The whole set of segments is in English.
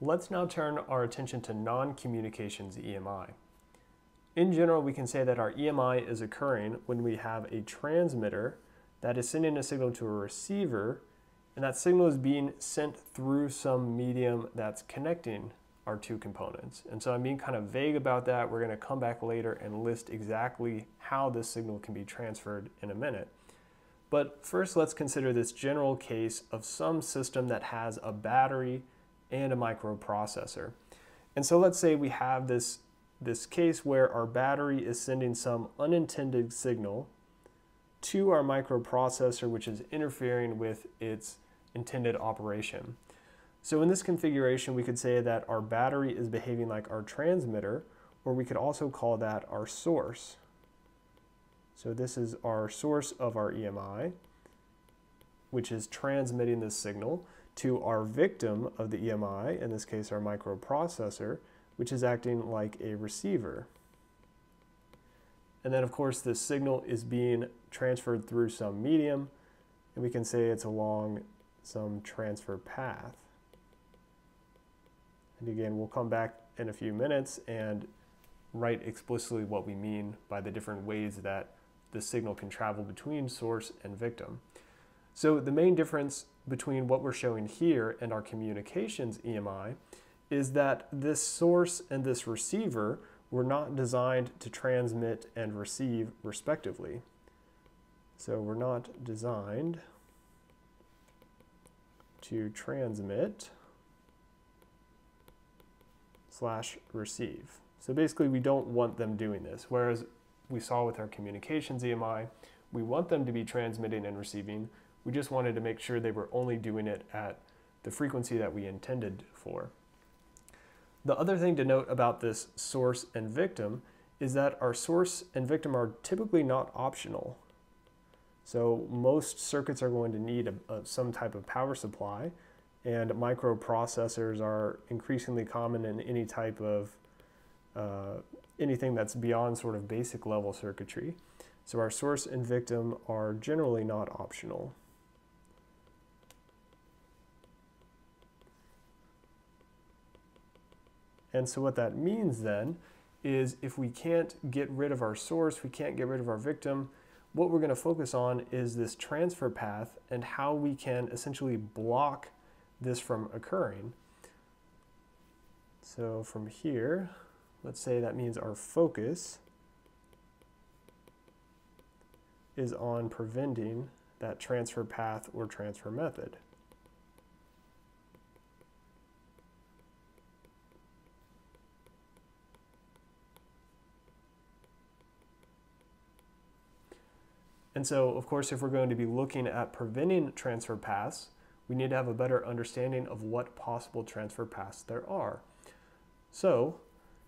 Let's now turn our attention to non-communications EMI. In general, we can say that our EMI is occurring when we have a transmitter that is sending a signal to a receiver, and that signal is being sent through some medium that's connecting our two components. And so I'm being kind of vague about that. We're going to come back later and list exactly how this signal can be transferred in a minute. But first, let's consider this general case of some system that has a battery and a microprocessor. And so let's say we have this, this case where our battery is sending some unintended signal to our microprocessor, which is interfering with its intended operation. So in this configuration, we could say that our battery is behaving like our transmitter, or we could also call that our source. So this is our source of our EMI, which is transmitting this signal to our victim of the EMI, in this case our microprocessor, which is acting like a receiver. And then of course this signal is being transferred through some medium, and we can say it's along some transfer path. And again, we'll come back in a few minutes and write explicitly what we mean by the different ways that the signal can travel between source and victim. So the main difference between what we're showing here and our communications EMI is that this source and this receiver were not designed to transmit and receive respectively. So we're not designed to transmit slash receive. So basically we don't want them doing this, whereas we saw with our communications EMI, we want them to be transmitting and receiving, we just wanted to make sure they were only doing it at the frequency that we intended for. The other thing to note about this source and victim is that our source and victim are typically not optional. So most circuits are going to need a, a, some type of power supply and microprocessors are increasingly common in any type of uh, anything that's beyond sort of basic level circuitry. So our source and victim are generally not optional. And so what that means then is if we can't get rid of our source, we can't get rid of our victim, what we're going to focus on is this transfer path and how we can essentially block this from occurring. So from here, let's say that means our focus is on preventing that transfer path or transfer method. And so, of course, if we're going to be looking at preventing transfer paths, we need to have a better understanding of what possible transfer paths there are. So,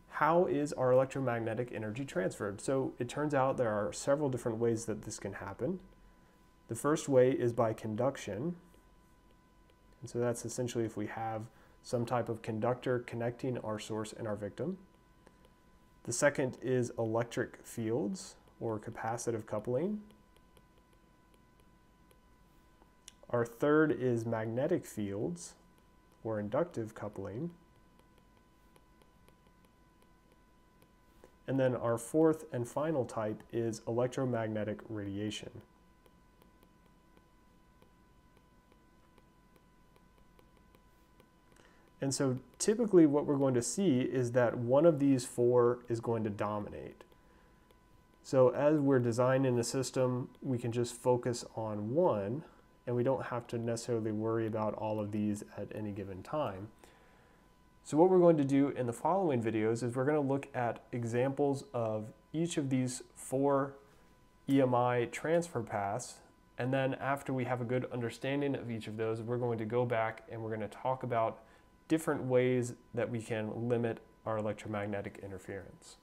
how is our electromagnetic energy transferred? So, it turns out there are several different ways that this can happen. The first way is by conduction. And so that's essentially if we have some type of conductor connecting our source and our victim. The second is electric fields or capacitive coupling. Our third is magnetic fields or inductive coupling. And then our fourth and final type is electromagnetic radiation. And so typically what we're going to see is that one of these four is going to dominate. So as we're designing a system, we can just focus on one and we don't have to necessarily worry about all of these at any given time. So what we're going to do in the following videos is we're going to look at examples of each of these four EMI transfer paths and then after we have a good understanding of each of those, we're going to go back and we're going to talk about different ways that we can limit our electromagnetic interference.